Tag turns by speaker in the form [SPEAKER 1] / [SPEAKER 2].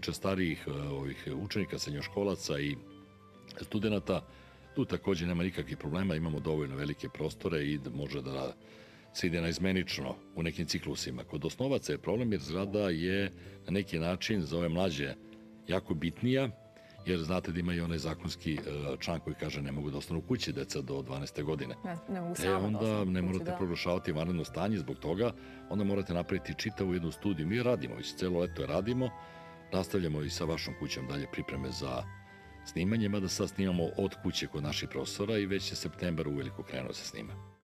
[SPEAKER 1] tiče starijih e, ovih učenika, srednjoškolaca i studenta, tu takođe nema nikakvih problema, imamo dovoljno velike prostore i da može da se ide naizmenično u nekim ciklusima. Kod osnovaca je problem jer zgrada je na neki način za ove mlađe jako bitnija, jer znate da ima i onaj zakonski e, član koji kaže ne mogu da ostanu u kući deca do 12. godine.
[SPEAKER 2] Ne, ne mogu
[SPEAKER 1] E,
[SPEAKER 2] da
[SPEAKER 1] onda
[SPEAKER 2] ostanu
[SPEAKER 1] ne
[SPEAKER 2] kući,
[SPEAKER 1] morate
[SPEAKER 2] da.
[SPEAKER 1] proglašavati vanredno stanje zbog toga, onda morate napraviti čitavu jednu studiju. Mi radimo, već celo leto radimo, nastavljamo i sa vašom kućom dalje pripreme za snimanje, mada sad snimamo od kuće kod naših profesora i već je septembar uveliko krenuo da se snima.